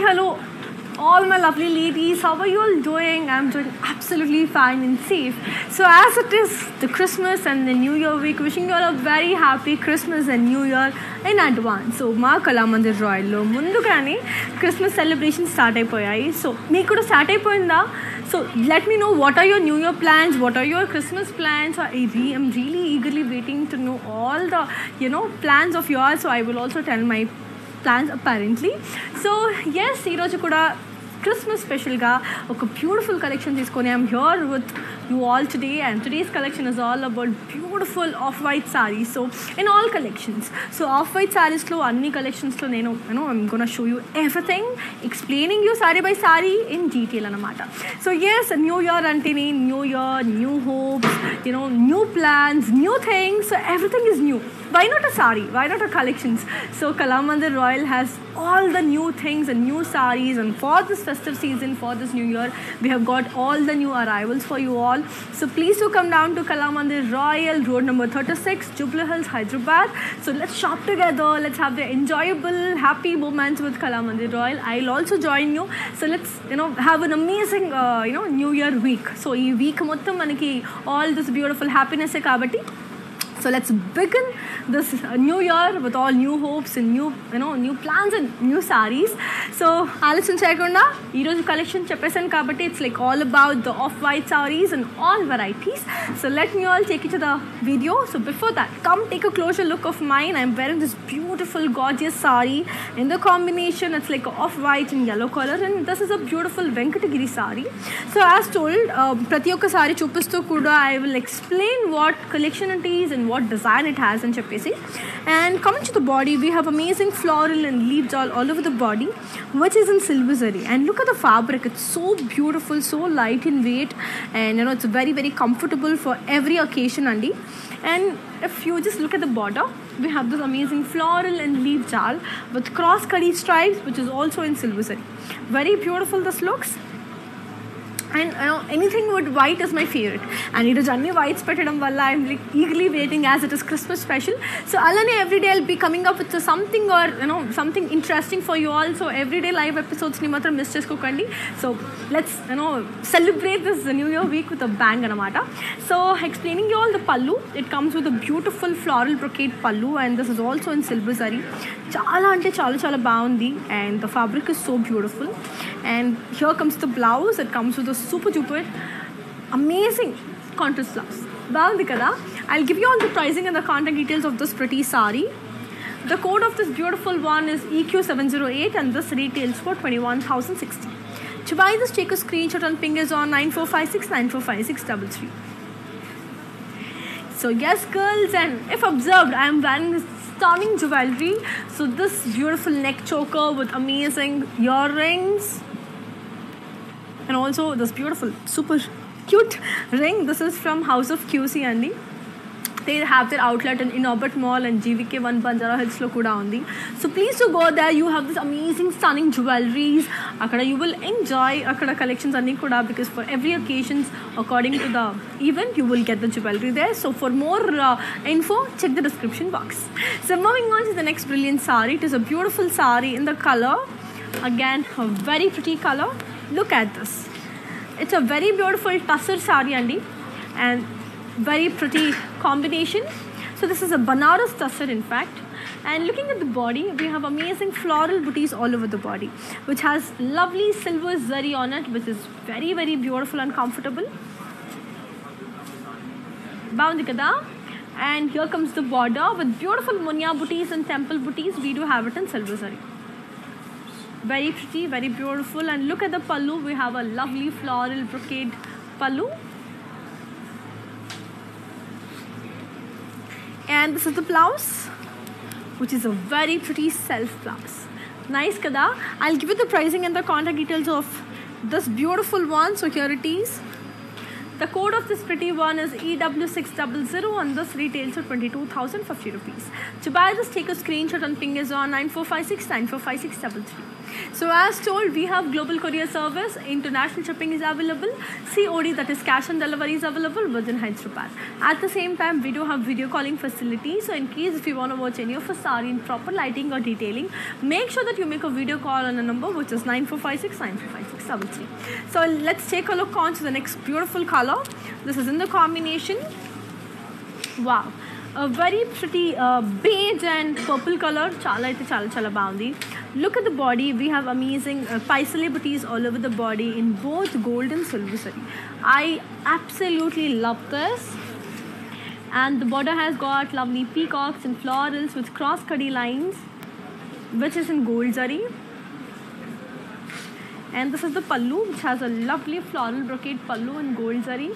hello, all my lovely ladies. How are you all doing? I'm doing absolutely fine and safe. So, as it is the Christmas and the New Year week, wishing you all a very happy Christmas and New Year in advance. So మా కళామందిర్ రాయల్లో ముందుగానే Christmas celebration start అయిపోయాయి so మీకు కూడా start అయిపోయిందా so let me know what are your new year plans what are your Christmas plans I re I'm really eagerly waiting to know all the you know plans of your so I will also tell my plans apparently so yes ఈరోజు కూడా Christmas స్పెషల్గా ఒక beautiful collection తీసుకొని I'm హ్యూర్ with you all today and today's collection is all about beautiful of white saris so in all collections so of white సారీస్లో అన్ని కలెక్షన్స్లో నేను you know I'm gonna show you everything explaining you sari by sari in detail అనమాట so yes new year అంటేనే new year new hopes you know new plans new things so everything is new why not a sari why not a collections so kalamandir royal has all the new things and new saris and for this festive season for this new year we have got all the new arrivals for you all so please do come down to kalamandir royal road number 36 jubilee hills hyderabad so let's shop together let's have the enjoyable happy moments with kalamandir royal i'll also join you so let's you know have an amazing uh, you know new year week so ఈ week మొత్తం మనకి all this beautiful happiness కాబట్టి so let's begin this uh, new year with all new hopes and new you know new plans and new sarees so ఆలోచన చేయకుండా ఈరోజు collection చెప్పేశాను కాబట్టి it's like all about the of white saris and all varieties so let me all take it the video so before that come take a closer look of mine I'm వెరింగ్ this beautiful gorgeous sorry in the combination it's like of white and yellow colour and this is a beautiful Venkatagiri sorry so as told ప్రతి ఒక్క sorry చూపిస్తూ కూడా I will explain what collection it is and what design it has in Chapesi. And coming to the body, we have amazing floral and leaves all, all over the body, which is in silversari. And look at the fabric, it's so beautiful, so light in weight, and you know, it's very, very comfortable for every occasion, Andy. And if you just look at the border, we have this amazing floral and leaf jal with cross curry stripes, which is also in silversari. Very beautiful this looks. And anything would white is my favourite and ఈరోజు అన్ని whites పెట్టడం వల్ల I'm like eagerly waiting as it is Christmas special so అలానే everyday I'll be coming up with something or you know something interesting for you all so everyday live ఎపిసోడ్స్ని మాత్రం miss చేసుకోకండి so let's you know celebrate this new year week with a bang అనమాట so explaining you all the pallu it comes with a beautiful floral brocade pallu and this is also in silver సరీ చాలా అంటే చాలా చాలా బాగుంది and the fabric is so beautiful and here comes the blouse it comes with super super amazing contrast blouse బాగుంది కదా I give you all the pricing and the contact details of this ప్రతి sorry The code of this beautiful one is EQ708 and this retails for 21,060. To buy this, take a screenshot and ping us on 9456 So yes, girls, and if observed, I am wearing this stunning jewelry. So this beautiful neck choker with amazing earrings, and also this beautiful super cute ring this is from house of qc andy they have their outlet in Inorbit Mall and GVK1 Banjara Hills Lokuda only. So please do go there. You have this amazing stunning jewelries. Akada you will enjoy Akada collections on Nikuda because for every occasions according to the event you will get the jewelry there. So for more uh, info check the description box. So moving on to the next brilliant sari. It is a beautiful sari in the color again a very pretty color look at this it's a very beautiful tussar sari andy and very pretty combination. So this is a Banaras tussar in fact. And looking at the body, we have amazing floral booties all over the body, which has lovely silver zari on it, which is very very beautiful and comfortable. Bound kada. And here comes the border with beautiful munya booties and temple booties. We do have it in silver zari. Very pretty, very beautiful. And look at the pallu. We have a lovely floral brocade pallu. and this is the blouse which is a very pretty self blouse nice kada i'll give you the pricing and the contact details of this beautiful one so here it is the code of this pretty one is EW600 and this retails for 22,050 rupees. To buy this, take a screenshot and ping us on 9456 945633. So as told, we have global courier service, international shipping is available, COD that is cash on delivery is available within Hyderabad. At the same time, we do have video calling facility. So in case if you want to watch any of our sari in proper lighting or detailing, make sure that you make a video call on a number which is 9456 9456 So let's take a look on to the next beautiful color. This is in the combination. Wow. A very pretty uh, beige and purple color. Chala అయితే చాలా చాలా బాగుంది look at the body. We have amazing uh, paisale booties all over the body in both gold and silver zari i absolutely love this. And the border has got lovely peacocks and florals with cross cutty lines which is in gold zari and this is the pallu which has a lovely floral brocade pallu in gold zari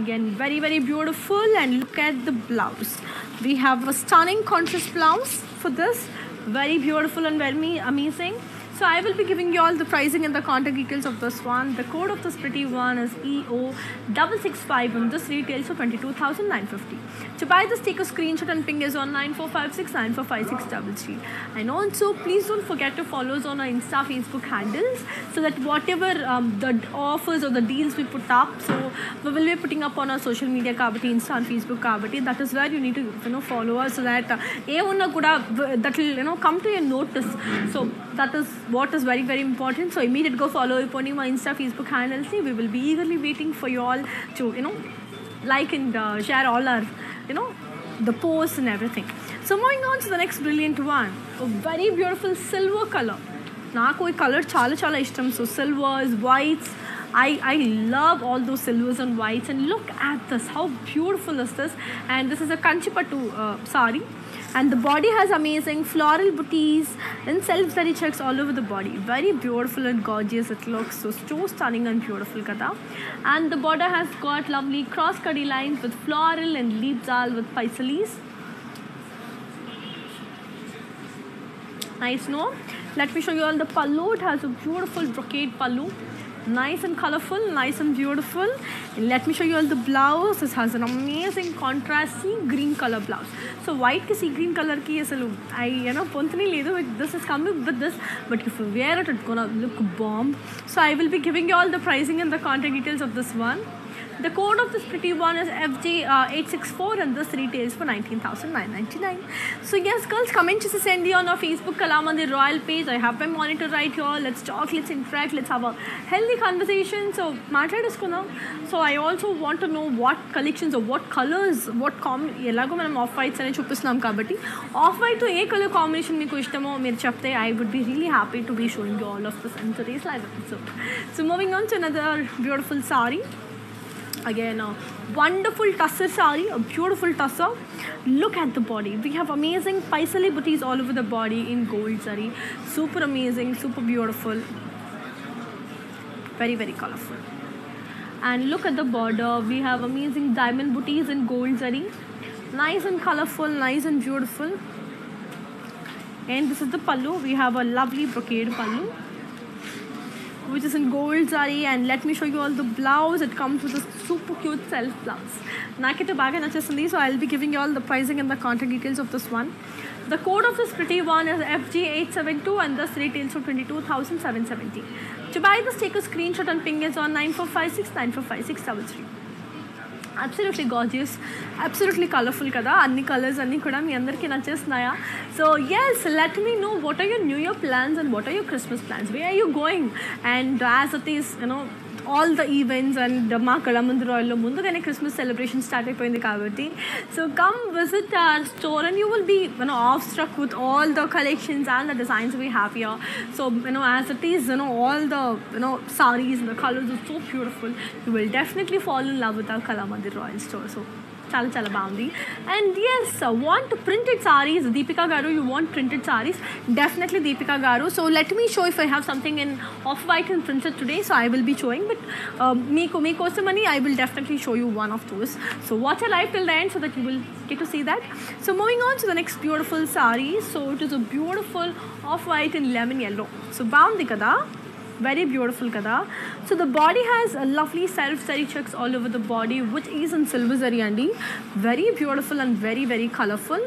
again very very beautiful. And look at the blouse. We have a stunning contrast blouse for this very beautiful and very amazing so I will be giving you all the pricing and the contact details of this one. The code of this pretty one is EO665 and this retails for 22,950. To buy this, take a screenshot and ping us on 9456945633. And also, please don't forget to follow us on our Insta, Facebook handles so that whatever um, the offers or the deals we put up, so we will be putting up on our social media kabati, Insta and Facebook kabati. That is where you need to you know follow us so that uh, that will you know come to your notice. So that is what is very very important so immediate go follow upon my insta facebook handles we will be eagerly waiting for you all to you know like and uh, share all our you know the posts and everything so moving on to the next brilliant one a very beautiful silver color నాకు ఈ colour చాలా చాలా ఇష్టం so silvers whites I, I love all those silvers and whites and look at this how beautiful is this and this is a kanchipattu uh, sari and the body has amazing floral booties and self zari checks all over the body. Very beautiful and gorgeous. It looks so so stunning and beautiful kada and the border has got lovely cross cutty lines with floral and leaf zal with paisalis. Nice no? Let me show you all the pallu. It has a beautiful brocade pallu nice and colorful nice and beautiful. And let me show you all the blouse. This has an amazing contrast. Green color blouse. So white ki green color ki asalu i you know pontani ledu this is coming with this. But if you wear it it's gonna look bomb. So i will be giving you all the pricing and the contact details of this one the code of this pretty one is FG864 uh, and this retails for 19,999. So yes girls, come in to send you on our Facebook Kalamandir Royal page. I have my monitor right here. Let's talk, let's interact, let's have a healthy conversation. So So I also want to know what collections or what colors, what com ఎలాగో మనం of whites అనేది చూపిస్తున్నాం కాబట్టి off white ఏ colour combination మీకు ఇష్టమో మీరు చెప్తే I would be really happy to be showing you all of this in today's live episode so moving on to another beautiful sorry again a wonderful tussar sari a beautiful tussar. Look at the body. We have amazing paisali booties all over the body in gold zari. Super amazing super beautiful. Very very colorful. And look at the border. We have amazing diamond booties in gold zari nice and colorful nice and beautiful. And this is the pallu. We have a lovely brocade pallu which is in gold zari and let me show you all the blouse. It comes with a super cute self blouse nakita bagan achesindi so i'll be giving you all the pricing and the contact details of this one. The code of this pretty one is FG872 and this retails for 22,770. To buy this, take a screenshot and ping us on 9456 9456 absolutely gorgeous absolutely colourful కదా అన్ని colours అన్నీ కూడా మీ అందరికీ నచ్చేస్తున్నాయా so yes let me know what are your new year plans and what are your Christmas plans where are you going and as it is you know all the events and మా కళమందిర్ రాయల్లో ముందుగానే Christmas celebration start అయిపోయింది కాబట్టి so come visit our store and you will be you know awestruck with all the collections and the designs we have here so you know as it is you know all the you know sarees and the colors are so beautiful you will definitely fall in love with our kalamandir royal store Sal Chalabandi. And yes, uh, want printed saris, Deepika Garu, you want printed saris, definitely Deepika Garu. So let me show if I have something in off-white and printed today, so I will be showing. But uh, Miko, Miko money, I will definitely show you one of those. So watch a live till the end so that you will get to see that. So moving on to the next beautiful sari. So it is a beautiful off-white and lemon yellow. So bound kada. Very beautiful kada. So the body has a lovely self zari checks all over the body, which is in silver zari andi. Very beautiful and very very colorful.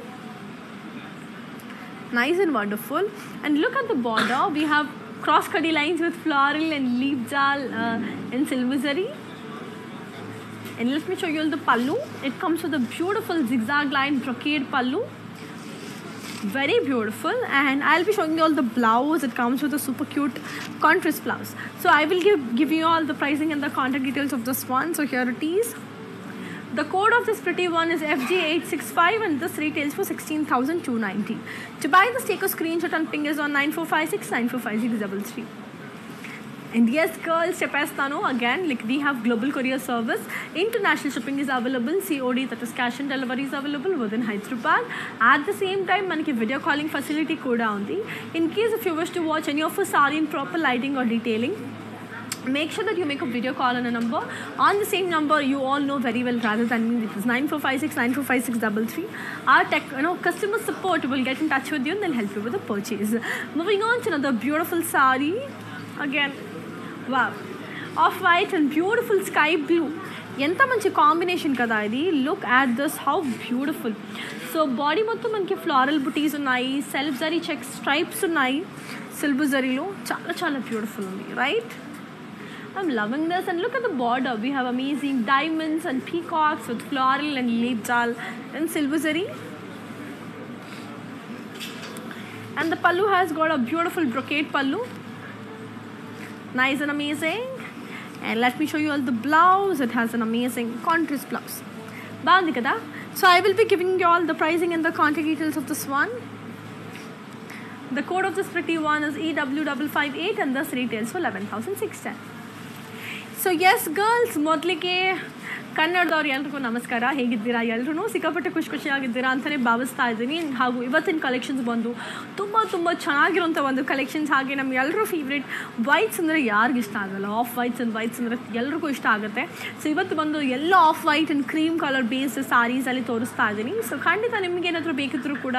Nice and wonderful. And look at the border. We have cross cutty lines with floral and leaf jal uh, in silver zari. And let me show you all the pallu. It comes with a beautiful zigzag line brocade pallu. Very beautiful. And I'll be showing you all the blouse. It comes with a super cute contrast blouse. So I will give, give you all the pricing and the contact details of this one. So here it is. The code of this pretty one is FG865 and this retails for 16,290. To buy this, take a screenshot and ping us on 9456 945633. And yes, girls, Chepestano again, like we have global courier service. International shipping is available. COD, that is cash and delivery is available within Hyderabad. At the same time, మనకి video calling facility కూడా ఉంది. In case if you wish to watch any of us are in proper lighting or detailing, make sure that you make a video call on a number on the same number you all know very well rather than me which is 9456 945633 our tech you know customer support will get in touch with you and they'll help you with the purchase moving on to another beautiful sari again wow off white and beautiful sky blue ఎంత మంచి combination కదా ఇది look at this how beautiful so body మొత్తం మనకి floral బుటీస్ ఉన్నాయి self zari check stripes ఉన్నాయి silver జరీలో చాలా చాలా బ్యూటిఫుల్ ఉంది right I'm loving this and look at the border. We have amazing diamonds and peacocks with floral and leaf jal and silver zari. And the pallu has got a beautiful brocade pallu. nice and amazing. And let me show you all the blouse. It has an amazing contrast blouse. So i will be giving you all the pricing and the the contact details of this The code of this pretty one is EW558 and this retails for 11,610. So yes girls, Motlike ಕನ್ನಡದವ್ರು ಎಲ್ರಿಗೂ ನಮಸ್ಕಾರ. ಹೇಗಿದ್ದೀರಾ? ಎಲ್ಲರೂ ಸಿಕ್ಕಾಪಟ್ಟೆ ಖುಷಿ ಖುಷಿಯಾಗಿದ್ದೀರಾ ಅಂತಲೇ ಭಾವಿಸ್ತಾ ಇದ್ದೀನಿ. ಹಾಗೂ ಇವತ್ತಿನ ಕಲೆಕ್ಷನ್ಸ್ ಬಂದು ತುಂಬ ತುಂಬ ಚೆನ್ನಾಗಿರುವಂಥ ಒಂದು ಕಲೆಕ್ಷನ್ಸ್ ಹಾಗೆ ನಮ್ಗೆಲ್ಲರೂ ಫೇವ್ರೇಟ್ ವೈಟ್ಸ್ ಅಂದರೆ ಯಾರಿಗೂ ಇಷ್ಟ ಆಗಲ್ಲ. ಆಫ್ ವೈಟ್ಸ್ ಆ್ಯಂಡ್ ವೈಟ್ಸ್ ಅಂದರೆ ಎಲ್ರಿಗೂ ಇಷ್ಟ ಆಗುತ್ತೆ. ಸೊ ಇವತ್ತು ಬಂದು ಎಲ್ಲ off white and cream colour base ಸ್ಯಾರೀಸಲ್ಲಿ ತೋರಿಸ್ತಾ ಇದ್ದೀನಿ. ಸೊ ಖಂಡಿತ ನಿಮಗೇನಾದರೂ ಬೇಕಿದ್ರೂ ಕೂಡ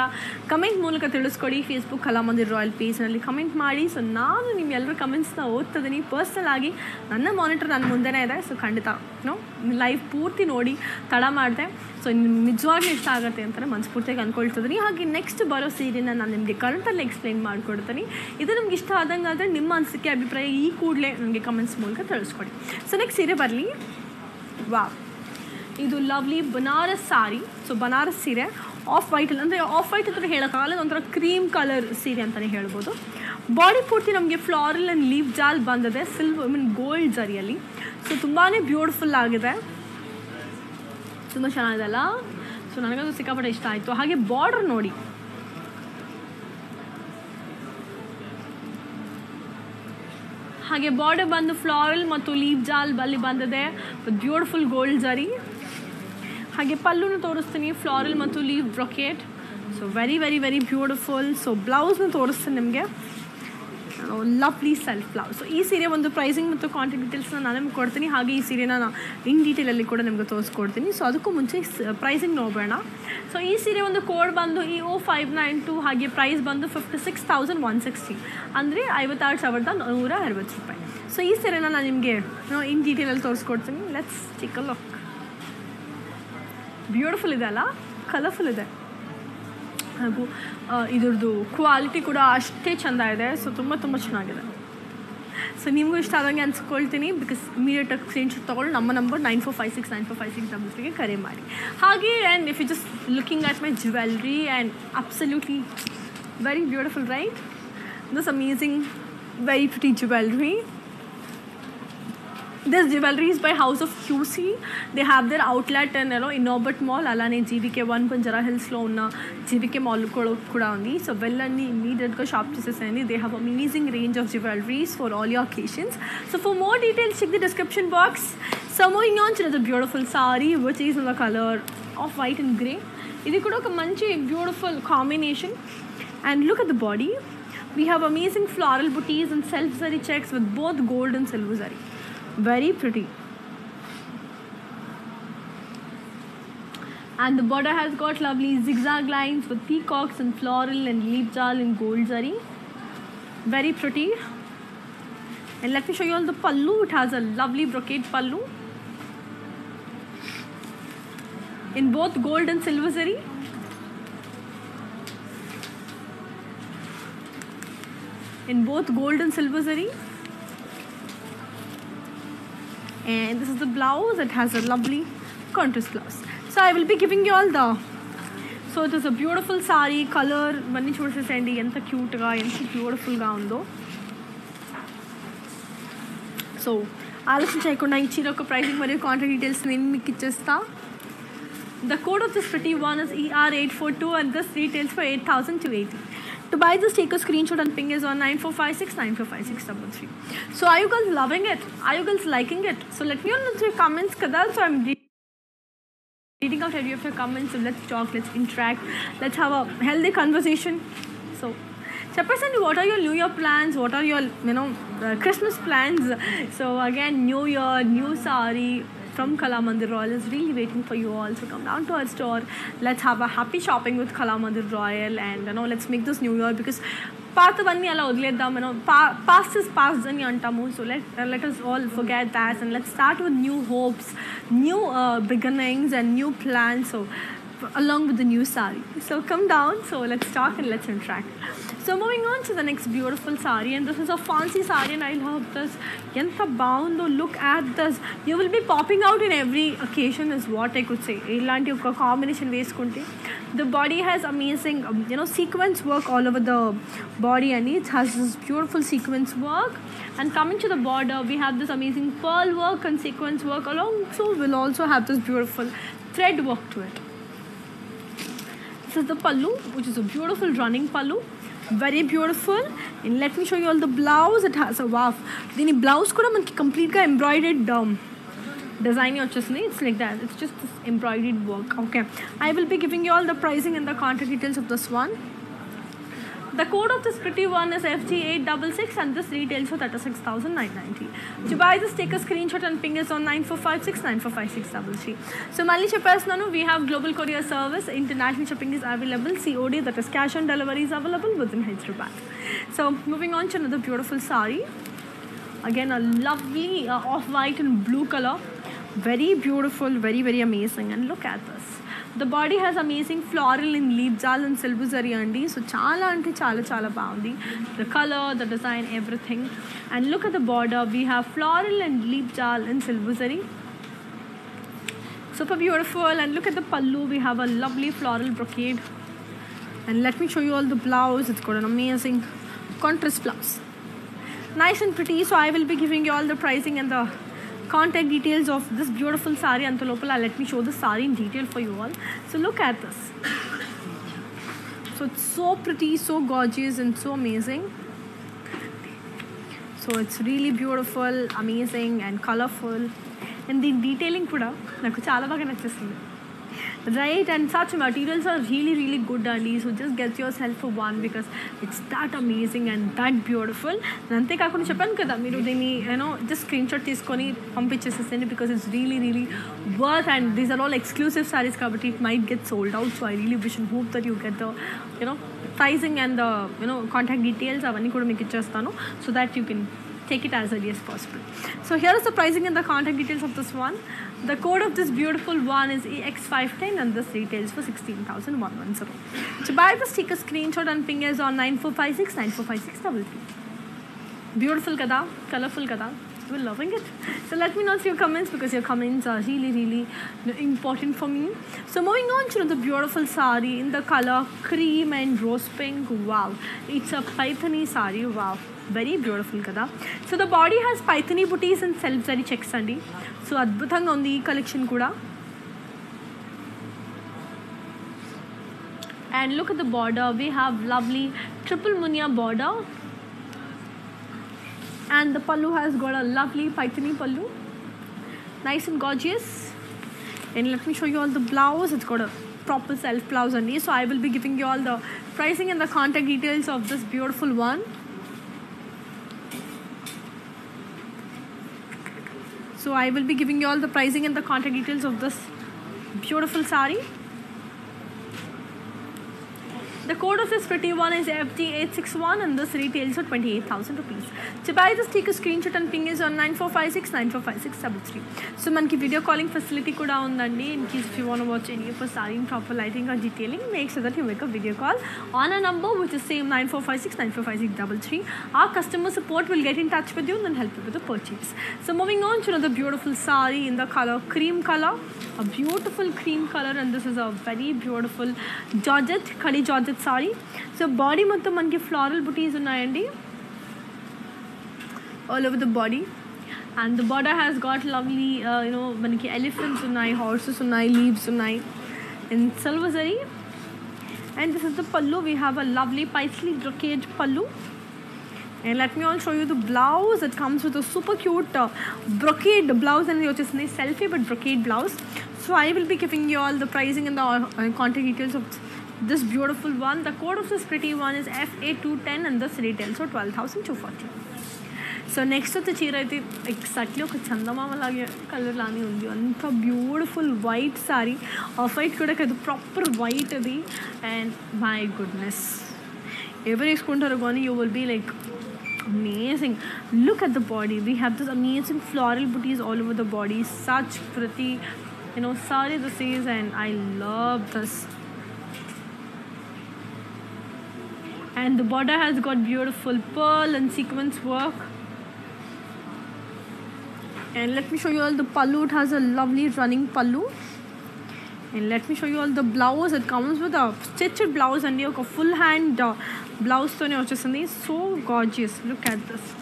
ಕಮೆಂಟ್ ಮೂಲಕ ತಿಳಿಸ್ಕೊಡಿ. ಫೇಸ್ಬುಕ್ ಕಲಾಮಂದಿರ್ ರಾಯಲ್ ಪೇಜ್ನಲ್ಲಿ ಕಮೆಂಟ್ ಮಾಡಿ. ಸೊ ನಾನು ನಿಮ್ಮ ಎಲ್ಲರ ಕಮೆಂಟ್ಸ್ನ ಓದ್ತಿದ್ದೀನಿ ಪರ್ಸ್ನಲ್ ಆಗಿ ನನ್ನ ಮಾನಿಟರ್ ನನ್ನ ಮುಂದೆನೇ ಇದೆ. ಸೊ ಖಂಡಿತ ನೋ ಲೈವ್ ಪೂರ್ತಿ ನೋಡಿ ತಡ ಮಾಡಿದೆ. ಸೊ ನಿಜವಾಗ್ಲೂ ಇಷ್ಟ ಆಗುತ್ತೆ ಅಂತಲೇ ಮನಸ್ಫೂರ್ತಿಯಾಗಿ ಅಂದ್ಕೊಳ್ತಿದ್ದೀನಿ ಹಾಗೆ ನೆಕ್ಸ್ಟ್ ಬರೋ ಸೀರೆನ ನಾನು ನಿಮಗೆ ಕರೆಂಟಲ್ಲಿ ಎಕ್ಸ್ಪ್ಲೈನ್ ಮಾಡಿಕೊಡ್ತೀನಿ. ಇದು ನಿಮ್ಗೆ ಇಷ್ಟ ಆದಂಗೆ ಆದರೆ ನಿಮ್ಮ ಅನಿಸಿಕೆ ಅಭಿಪ್ರಾಯ ಈ ಕೂಡಲೇ ನನಗೆ ಕಮೆಂಟ್ಸ್ ಮೂಲಕ ತಿಳಿಸ್ಕೊಡಿ. ಸೊ ನೆಕ್ಸ್ಟ್ ಸೀರೆ ಬರಲಿ. ವಾ ಇದು lovely Banaras sari. So Banaras ಸೀರೆ. ಆಫ್ ವೈಟಲ್ಲಿ ಅಂದರೆ ಆಫ್ ವೈಟ್ ಅಂತ ಹೇಳೋಕ್ಕಾಗಲ್ಲ ಒಂಥರ ಕ್ರೀಮ್ ಕಲರ್ ಸೀರೆ ಅಂತಲೇ ಹೇಳ್ಬೋದು. ಬಾಡಿ ಪೂರ್ತಿ ನಮಗೆ ಫ್ಲಾರಲ್ ಆ್ಯಂಡ್ ಲೀವ್ ಜಾಲ್ ಬಂದಿದೆ. ಸಿಲ್ವರ್ ಐ ಮೀನ್ ಗೋಲ್ಡ್ ಜರಿಯಲ್ಲಿ. ಸೊ ತುಂಬಾ ಬ್ಯೂಟಿಫುಲ್ ಆಗಿದೆ. ತುಂಬ ಚೆನ್ನಾಗಿದೆ ಅಲ್ಲ ಸೊ ನನಗದು ಸಿಕ್ಕಾಪಟ್ಟೆ ಇಷ್ಟ ಆಯಿತು. ಹಾಗೆ ಬಾರ್ಡರ್ ನೋಡಿ. ಹಾಗೆ ಬಾರ್ಡರ್ ಬಂದು ಫ್ಲಾರಲ್ ಮತ್ತು ಲೀವ್ ಜಾಲ್ ಬಲ್ಲಿ ಬಂದಿದೆ. ಬ್ಯೂಟಿಫುಲ್ ಗೋಲ್ಡ್ ಜರಿ. ಹಾಗೆ ಪಲ್ಲುನು ತೋರಿಸ್ತೀನಿ ಫ್ಲಾರಲ್ ಮತ್ತು leaf brocade so very very very beautiful so ಬ್ಲೌಸ್ನ ತೋರಿಸ್ತೀನಿ ನಿಮಗೆ. ಲವ್ಲಿ ಸೆಲ್ಫ್ ಲವ್ ಸೊ ಈ ಸೀರೆ ಒಂದು ಪ್ರೈಸಿಂಗ್ ಮತ್ತು ಕಾಂಟ್ಯಾಕ್ಟ್ ಡೀಟೇಲ್ಸ್ನ ನಾನು ನಿಮ್ಗೆ ಕೊಡ್ತೀನಿ. ಹಾಗೆ ಈ ಸೀರೆನ ನಾನು ಇನ್ ಡೀಟೇಲಲ್ಲಿ ಕೂಡ ನಿಮ್ಗೆ ತೋರಿಸ್ಕೊಡ್ತೀನಿ. ಸೊ ಅದಕ್ಕೂ ಮುಂಚೆ ಪ್ರೈಸಿಂಗ್ ನೋಡೋಣ ಸೊ ಈ ಸೀರೆ ಒಂದು ಕೋಡ್ ಬಂದು E O five nine two ಹಾಗೆ ಪ್ರೈಸ್ ಬಂದು fifty six thousand one sixty ಅಂದರೆ ಐವತ್ತಾರು ಸಾವಿರದ ನೂರ ಅರವತ್ತು ರೂಪಾಯಿ. ಸೊ ಈ ಸೀರೆನ ನಾನು ನಿಮಗೆ ಇನ್ ಡೀಟೇಲಲ್ಲಿ ತೋರಿಸ್ಕೊಡ್ತೀನಿ. ಲೆಟ್ಸ್ ಚಿಕ್ಕ ಲುಕ್ ಬ್ಯೂಟಿಫುಲ್ ಇದೆ ಅಲ್ಲ? ಕಲರ್ಫುಲ್ ಇದೆ. ಹಾಗೂ ಇದ್ರದ್ದು ಕ್ವಾಲಿಟಿ ಕೂಡ ಅಷ್ಟೇ ಚೆಂದ ಇದೆ. ಸೊ ತುಂಬ ತುಂಬ ಚೆನ್ನಾಗಿದೆ. ಸೊ ನಿಮಗೂ ಇಷ್ಟ ಆದಂಗೆ ಅನ್ಸ್ಕೊಳ್ತೀನಿ. ಬಿಕಾಸ್ ಇಮಿಡಿಯೇಟಾಗಿ ಸ್ಕ್ರೀನ್ಶಾಟ್ ತೊಗೊಂಡು ನಮ್ಮ number nine four five six nine four five six ನಂಬರ್ಸ್ಗೆ ಕರೆ ಮಾಡಿ. ಹಾಗೆ and if you just looking at my jewellery and absolutely very beautiful right this amazing very pretty jewellery this jewelry is by House of QC. They have their outlet in you know Inorbit Mall. Alani GVK One Banjara Hills Lona GVK Mall Kudandi. So well and the shop to Sani. They have amazing range of jewelries for all your occasions. So for more details, check the description box. Samo Yonch is a beautiful sari which is in the color of white and grey. is a manchi, beautiful combination. And look at the body. We have amazing floral boutis and self-zari checks with both gold and silver zari very pretty. And the border has got lovely zigzag lines with peacocks and floral and leaf jal and gold zari. Very pretty. And let me show you all the pallu. It has a lovely brocade pallu. In both gold and silver zari. In both gold and silver zari and this is the blouse it has a lovely contrast blouse so i will be giving you all the so it is a beautiful sorry colour ఇవన్నీ చూసేసేయండి ఎంత క్యూట్గా ఎంత బ్యూటిఫుల్గా ఉందో so ఆలస్యం చేయకుండా ఈ చీర యొక్క ప్రైసింగ్ మరియు కాంటాక్ట్ డీటెయిల్స్ నేను మీకు ఇచ్చేస్తా ద కోడ్ ఆఫ్ దిస్ ప్రతి one is ER eight four two and this retails for eight thousand two eighty to buy this, take a screenshot and ping is on 9456945673. So are you guys loving it? Are you guys liking it? So let me know in your comments, Kadal. So I'm reading out every of your comments. So let's talk, let's interact, let's have a healthy conversation. So chaperson, what are your New Year plans? What are your you know uh, Christmas plans? So again, New Year, new sari, from Kalamandir Royal is really waiting for you all. So come down to our store. Let's have a happy shopping with Kalamandir Royal and you know let's make this new year because పాతవన్నీ అలా వదిలేద్దాం మనం పా past is past అని అంటాము so let let us all forget that and let start with new hopes new beginnings and new plans so along with the new sari. So come down, so let's talk and let's interact. So moving on to the next beautiful sari and this is a fancy sari and I love this. Yanta bound look at this. You will be popping out in every occasion is what I could say. Ilanti oka combination kunte. The body has amazing um, you know sequence work all over the body and it has this beautiful sequence work. And coming to the border we have this amazing pearl work and sequence work along so we'll also have this beautiful thread work to it this is the pallu which is a beautiful running pallu very beautiful and let me show you all the blouse it has a wow దీని blouse కూడా మనకి కంప్లీట్గా embroidered design వచ్చేసింది it's like that it's just this embroidered work okay I will be giving you all the pricing and the contact details of this one The code of this pretty one is FG866 and this retails for 36,990. To buy this, take a screenshot and ping us on 9456 So, Mali Chepasnanu, we have global courier service. International shipping is available. COD, that is cash on delivery, is available within Hyderabad. So, moving on to another beautiful sari. Again, a lovely uh, off-white and blue color. Very beautiful, very, very amazing. And look at this. The body has amazing floral in leaf jaal and silver zari అండి so చాలా అంటే చాలా చాలా బాగుంది the colour the design everything and look at the border we have floral and leaf jaal and silver zari super beautiful and look at the pallu we have a lovely floral brocade and let me show you all the blouse it's got an amazing contrast blouse nice and pretty so i will be giving you all the pricing and the contact details of this beautiful sari antolopala let me show the sari in detail for you all so look at this so it's so pretty so gorgeous and so amazing so it's really beautiful amazing and colourful and దీని detailing కూడా నాకు చాలా బాగా నచ్చేస్తుంది right and such materials are really really good అండి so just get your self one because it's that amazing and that beautiful అంతేకాకుండా చెప్పాను కదా మీరు దీన్ని యూనో జస్ట్ స్క్రీన్ షాట్ తీసుకొని పంపించేసేసండి because it's really really worth and these are all exclusive saris కాబట్టి it might get sold out so I really wish and hope that you get the you know pricing and the you know contact details అవన్నీ కూడా మీకు ఇచ్చేస్తాను so that you can take it as early as possible. So here is the pricing and the contact details of this one. The code of this beautiful one is EX510 and this retails for 16,110. To buy this, take a screenshot and ping us on 9456 9456 Beautiful kada, colorful kada. We're loving it. So let me know your comments because your comments are really, really important for me. So moving on to the beautiful sari in the color cream and rose pink. Wow. It's a Paithani sari. Wow. Very beautiful So the body has paithani booties and self zari checks అండి So, అద్భుతంగా on the collection, Kuda. and look at the border. We have lovely triple munya border. And the pallu has got a lovely paithani pallu. Nice and gorgeous. And let me show you all the blouse. It's got a proper self blouse on so i will be giving you all the pricing and the contact details of this beautiful one. So I will be giving you all the pricing and the contact details of this beautiful sari. The code of this 51 is FG861 and this retails for 28,000 rupees. To buy this, take a screenshot and ping is on 9456-9456-33. So, man video calling facility kuda undandi in case if you want to watch any of us starting proper lighting or detailing, make sure that you make a video call on a number which is same 9456-9456-33. Our customer support will get in touch with you and then help you with the purchase. So, moving on to another beautiful sari in the color cream color a beautiful cream color and this is a very beautiful Georgette, Khadi Georgette sari. So body మొత్తం మనకి floral బుటీస్ ఉన్నాయండి all over the body and the border has got lovely uh, you know మనకి elephants ఉన్నాయి horses ఉన్నాయి leaves ఉన్నాయి in silver zari and this is the pallu we have a lovely paisley brocade pallu and let me also show you the blouse it comes with a super cute uh, brocade blouse and which is selfie but brocade blouse so i will be giving you all the pricing and the uh, contact details of this beautiful one the code of this pretty one is fa210 and this retails for 12240 so next వచ్చే చీర అయితే exactly ఒక చందమామ లాగే colour లానే ఉంది అంత beautiful white sorry off white కూడా కాదు ప్రాపర్ వైట్ అది అండ్ మై గుడ్నెస్ ఎవరు వేసుకుంటారో కానీ you will be like amazing look at the body we have this amazing floral booties all over the body such pretty you know sari the season. i love this and the border has got beautiful pearl and sequence work. And let me show you all the pallu it has a lovely running pallu and let me show you all the blouse it comes with a stitched blouse and you have a full hand uh, blouse so gorgeous. Look at this.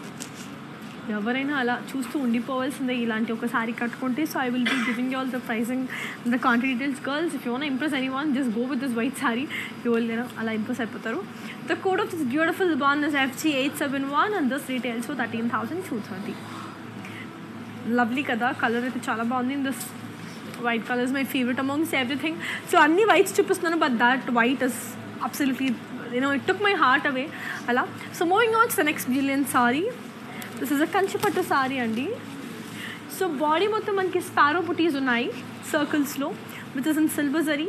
ఎవరైనా అలా చూస్తూ ఉండిపోవాల్సిందే ఇలాంటి ఒక sorry కట్టుకుంటే. So I will be giving all the pricing the contact details girls if you want impress anyone just go with this white sari you will అలా impress అయిపోతారు. The code of this beautiful one is FG eight seven one and this retails for thirteen thousand two thirty lovely కదా colour అయితే చాలా బాగుంది. And this white colour is my favourite amongst everything so అన్ని whites చూపిస్తున్నాను but that white is absolutely you know it took my heart away అలా. So moving on the next billion sari this is a Kanchipattu sorry అండి so body మొత్తం మనకి sparrow butis ఉన్నాయి సర్కిల్స్లో with is in silver zari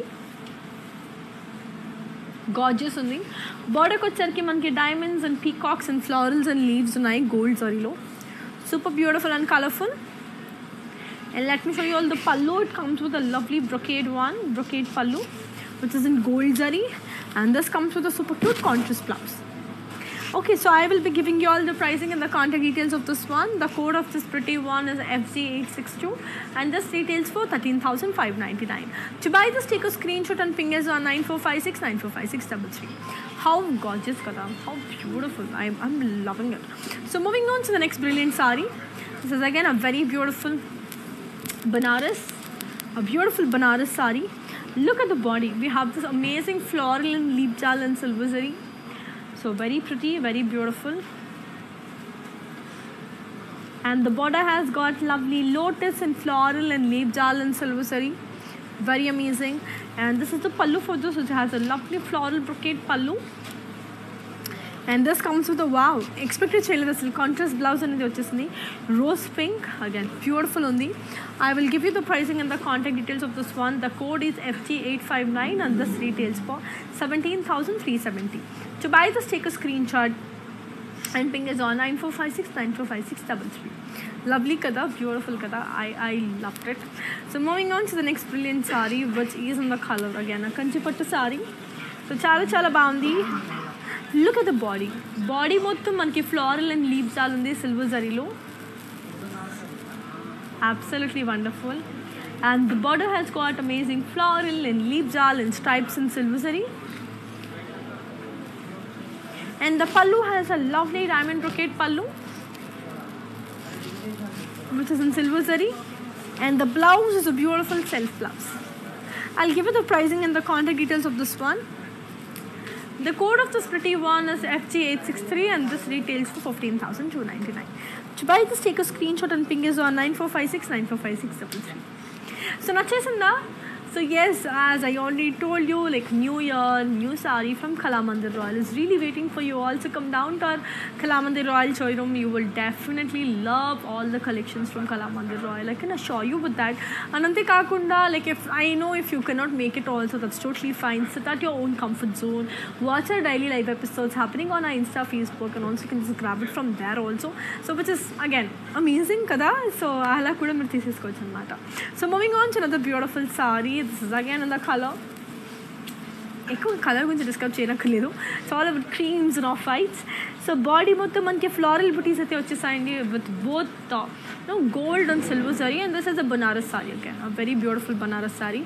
gorgeous ఉంది బార్డర్కి వచ్చరికి మనకి diamonds and peacocks and florals and leaves ఉన్నాయి gold జరీలో super beautiful and colorful and let me show you all the pallu it comes with a lovely brocade one brocade pallu which is in gold zari and this comes with a super cute contrast blouse okay so i will be giving you all the pricing and the contact details of this one. The code of this pretty one is FG862 and this retails for 13599 to buy this take a screenshot and fingers on 9456 945633 how gorgeous kada how beautiful. I'm, I'm loving it. So moving on to the next brilliant sari. This is again a very beautiful banaras a beautiful banaras sari. Look at the body. We have this amazing floral and leaf jal and silver zari so very pretty very beautiful. And the border has got lovely lotus and floral and leaf jal and silver zari very amazing. And this is the pallu for this which has a lovely floral brocade pallu and this comes with a wow expected చేయలేదు అసలు contrast blouse అనేది వచ్చేసింది rose pink again beautiful ఉంది I will give you the pricing and the contact details of this one the code is FZ eight five nine and this retails for seventeen thousand three seventy to buy this take a screen shot and ping us on nine four five six nine four five six double three lovely kada beautiful kada i i loved it so moving on to the next brilliant sari which is in the color again a kanchipattu sari so చాలా చాలా బాగుంది look at the body body మొత్తం మనకి floral and leaves చాలా ఉంది silver జరీలో absolutely wonderful and the border has got amazing floral and leaf jal and stripes and silver zari and the pallu has a lovely diamond brocade pallu which is in silver zari and the blouse is a beautiful self blouse i'll give you the pricing and the contact details of this one The code of this pretty one is FG863 and this retails for 15299 Buy this, take a screenshot and ping us on 9456 9456 So, Nachesinda, so yes, as I already told you, like New Year, new sari from Kalamandir Royal is really waiting for you all. So come down to our Royal showroom. You will definitely love all the collections from Kalamandir Royal. I can assure you with that. Anante Kakunda, like if I know if you cannot make it also, that's totally fine. Sit at your own comfort zone. Watch our daily live episodes happening on our Insta, Facebook, and also you can just grab it from there also. So which is again amazing kada. So ala kuda మీరు తీసేసుకోవచ్చు Mata. So moving on to another beautiful saree. this is again on the colour ఎక్కువ colour గురించి describe చేయనక్కర్లేదు so all about creams and off whites so body మొత్తం మనకి floral బుటీస్ అయితే వచ్చేసాయండి with both no gold and silver sari and this is a Banaras sari okay a very beautiful Banaras sari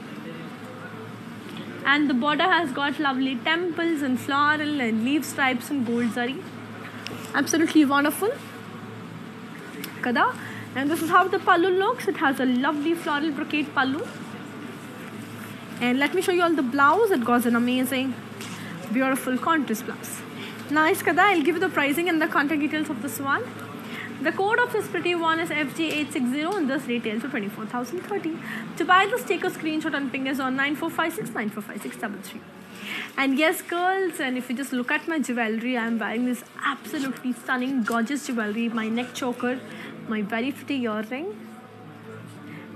and the border has got lovely temples and floral and leaf stripes and gold zari absolutely wonderful kada and this is how the pallu looks it has a lovely floral brocade pallu and let me show you all the blouse it goes an amazing beautiful contrast blouse nice kada i'll give you the pricing and the contact details of this one the code of this pretty one is FG860 and this retails for 24,030. To buy this, take a screenshot and ping us on 9456 And yes, girls, and if you just look at my jewelry, I'm wearing this absolutely stunning, gorgeous jewelry. My neck choker, my very pretty earring,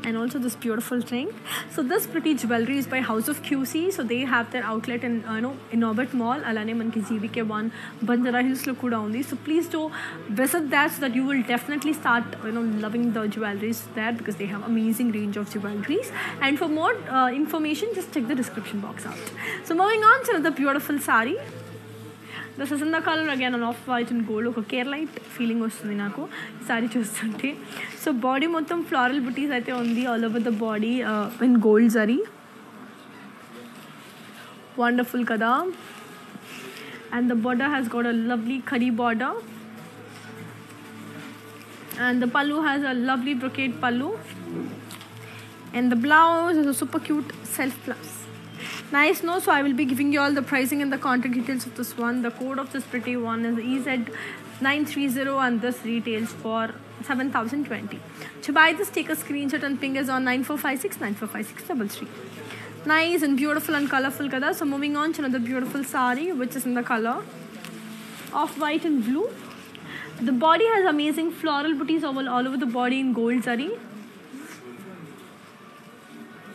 and also this beautiful ring. So this pretty jewelry is by House of QC. So they have their outlet in uh, you know in Mall. Alane manki GVK one Banjara Hills kuda. So please do visit that so that you will definitely start you know loving the jewelries there because they have amazing range of jewelries. And for more uh, information, just check the description box out. So moving on to another beautiful sari. This is in the colour again an off white and gold ఒక care light feeling వస్తుంది నాకు ఈ sorry చూస్తుంటే so body మొత్తం floral బుటీస్ అయితే ఉంది all over the body in gold zari wonderful కదా and the border has got a lovely curry border and the pallu has a lovely brocade pallu and the blouse is a super cute self blouse nice no so i will be giving you all the pricing and the contact details of this one. The code of this pretty one is ez930 and this retails for 7020 to buy this take a screenshot and ping us on 9456 9456 nice and beautiful and colorful kada. So moving on to another beautiful sari which is in the color of white and blue. The body has amazing floral booties all, all over the body in gold zari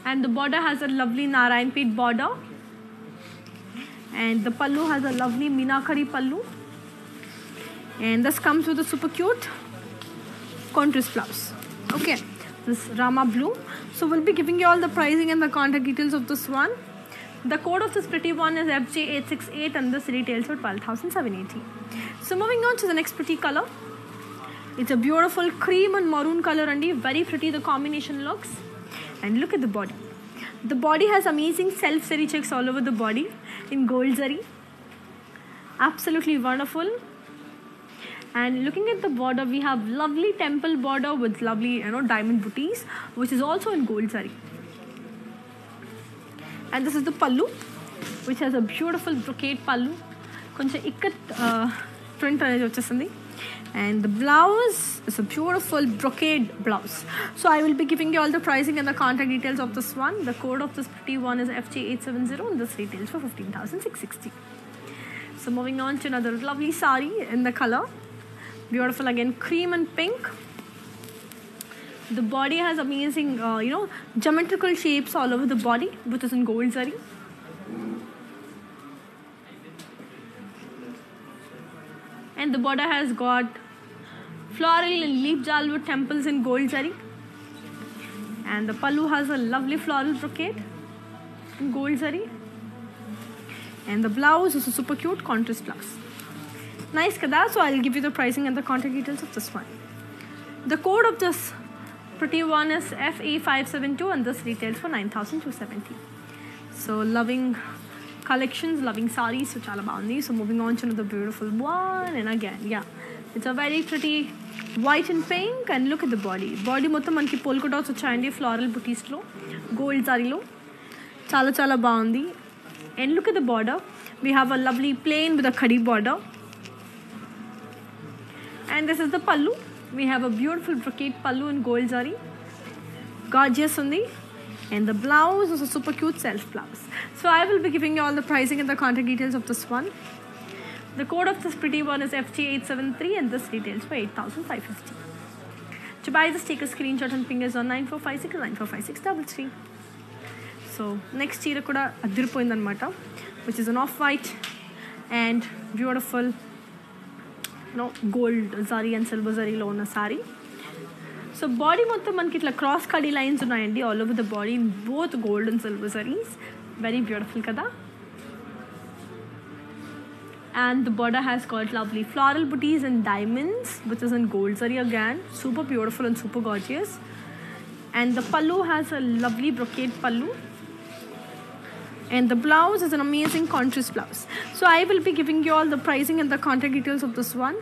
and the border has a lovely Narayanpet border. And the pallu has a lovely Minakari pallu. And this comes with a super cute contrast blouse. Okay this Rama blue. So we'll be giving you all the pricing and the contact details of this one. The code of this pretty one is FG868 and this retails for 12,780 so moving on to the next pretty color. It's a beautiful cream and maroon color and very pretty the combination looks and look at the body the body has amazing self zari checks all over the body in gold zari absolutely wonderful and looking at the border we have lovely temple border with lovely you know diamond booties which is also in gold zari and this is the pallu which has a beautiful brocade pallu కొంచెం ikat print అనేది వచ్చేసింది and the blouse is a beautiful brocade blouse. So i will be giving you all the pricing and the contact details of this one. The code of this pretty one is fg870 and this retails for 15660 so moving on to another lovely sari in the color. Beautiful again cream and pink. The body has amazing uh, you know geometrical shapes all over the body which is in gold zari and the border has got floral leaf jalwood temples in gold zari and the pallu has a lovely floral brocade in gold zari and the blouse is a super cute contrast blouse. Nice kada? So i'll give you the pricing and the contact details of this one. The code of this pretty one is fe572 and this retails for 9270 so loving collections loving sarees so chala so moving on to another beautiful one and again yeah. It's a very pretty white and pink and look at the body body మొత్తం మనకి polka dots వచ్చాయండి floral బుటీస్లో gold సారీలో చాలా చాలా బాగుంది and look at the border we have a lovely plain with a khadi border and this is the pallu we have a beautiful brocade pallu in gold zari gorgeous ఉంది And the blouse is a super cute self blouse. So I will be giving you all the pricing and the contact details of this one. The code of this pretty one is FG873 and this retails for 8550 To buy this, take a screenshot and ping us on 9456 9456 so next చీర కూడా అదిరిపోయిందనమాట which is an off white and beautiful no gold zari and silver జరీలో ఉన్న sorry so body మొత్తం మనకి ఇట్లా cross khadi lines ఉన్నాయండి all over the body both gold and silver zaris very beautiful కదా. And the border has got lovely floral booties and diamonds which is in gold zari again. Super beautiful and super gorgeous. And the pallu has a lovely brocade pallu. And the blouse is an amazing contrast blouse. So i will be giving you all the pricing and the contact details of this one.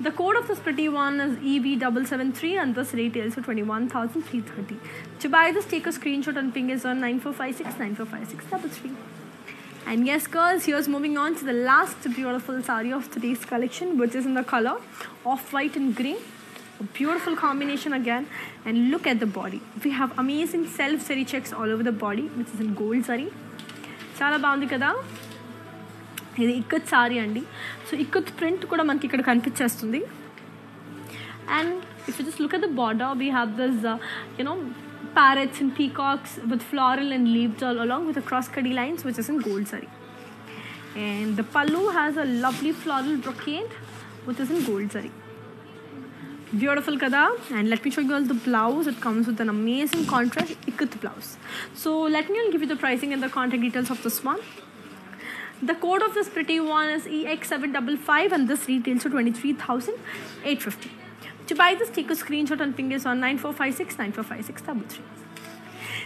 The code of this pretty one is EB773 and this retails for 21330 To buy this, take a screenshot and ping us on 9456 9456 and yes, girls, here's moving on to the last beautiful sari of today's collection, which is in the color of white and green. A beautiful combination again. And look at the body. We have amazing self zari checks all over the body, which is in gold zari. చాలా బాగుంది కదా ఇది ikat sorry అండి so ikat print కూడా మనకి ఇక్కడ కనిపించేస్తుంది and if you just look at the border we have this you know parrots and peacocks with floral and leaves all along with the cross cutty lines which is in gold zari and the pallu has a lovely floral brocade which is in gold zari beautiful kada. And let me show you all the blouse. It comes with an amazing contrast ikat blouse. So let me give you the pricing and the contact details of this one. The code of this pretty one is EX755 and this retails for 23,850 to buy this, take a screenshot and ping us on 9456 9456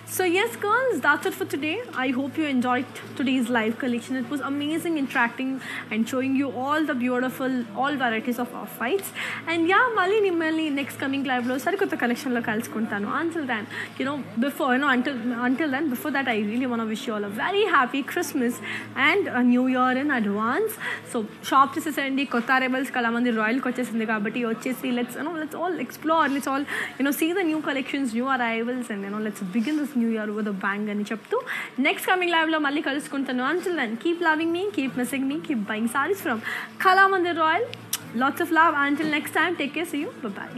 So yes, girls, that's it for today. I hope you enjoyed today's live collection. It was amazing interacting and showing you all the beautiful, all varieties of off whites. And yeah, Mali Nimali next coming live lo sarikota collection lo kalusukuntanu. Until then, you know, before you know, until until then, before that, I really want to wish you all a very happy Christmas and a New Year in advance. So shop చేసేసండి కొత్త arrivals చాలా మంది రాయల్కి వచ్చేసింది కాబట్టి వచ్చేసి let's you know let's all explore let's all you know see the new collections new arrivals and you know let's begin this New year with bang అని చెప్తూ next coming లైవ్లో మళ్ళీ కలుసుకుంటాను. Until then keep loving me keep missing me keep buying saris from Kalamandir Royal lots of love until next time take care see you bye